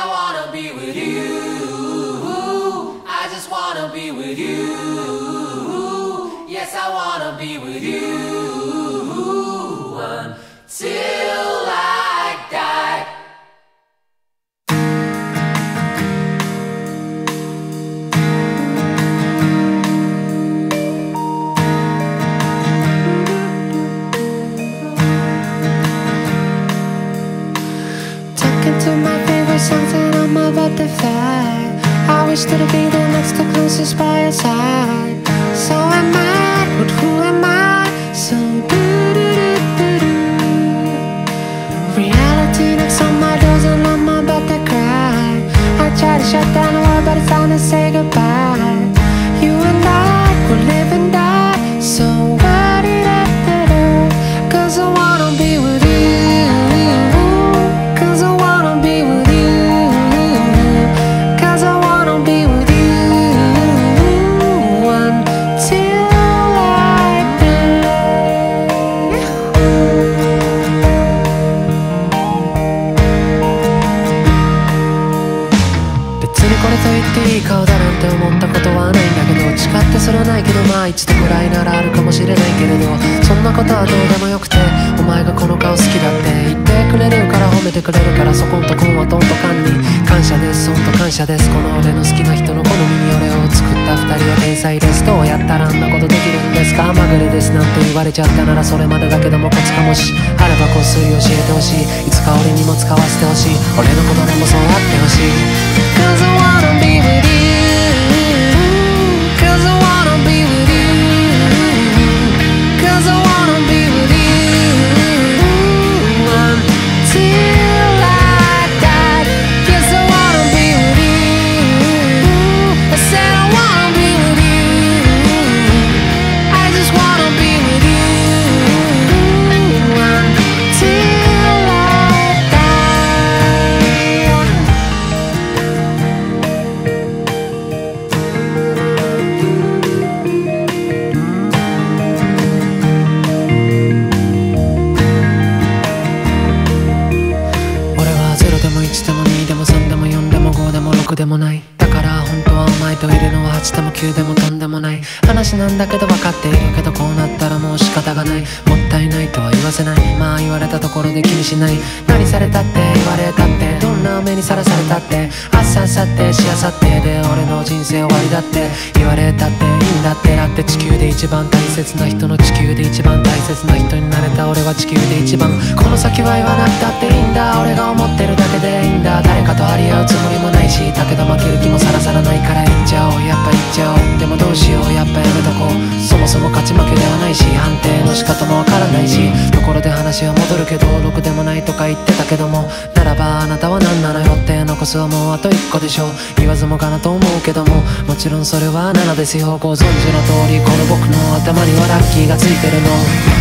I wanna be with you. I just wanna be with you. Yes, I wanna be with you until my favorite songs and I'm about to fly I wish to be the next closest by your side もしれないけれどそんなことはどうでもよくてお前がこの顔好きだって言ってくれるから褒めてくれるからそこんとこんはどんとかんに感謝ですほんと感謝です。この俺の好きな人の好みに俺を作った二人は天才です。どうやったらあんなことできるんですか？まぐれですなんて言われちゃったならそれまでだけどもコツかもしあればこっそり教えてほしい。いつか俺にも使わせてほしい。俺の子供もそうあってほしい。Cause I wanna be with you. くでもない。だから本当はお前といるのは8でも9でもとんでもない。話なんだけど分かっているけどこうなったらもう仕方がない。ったいないとは言わせない。まあ言われたところで気にしない。何されたって言われたって。どんな目にさらされたって。あっさんさってしあさってで俺の人生終わりだって。言われたっていいんだって。だって地球で一番大切な人の地球で一番大切な人になれた俺は地球で一番。この先は言わなくたっていいんだ。俺が思ってるだけでいいんだ。誰かと張り合うつもりもないし。だけど負ける気もさらさらないから。言っちゃおうの仕方もわからないしところで話は戻るけどろくでもないとか言ってたけどもならばあなたは何なのよって残すはもうあと1個でしょう。言わずもかなと思うけどももちろんそれは7ですよ。ご存知の通りこの僕の頭にはラッキーがついてるの。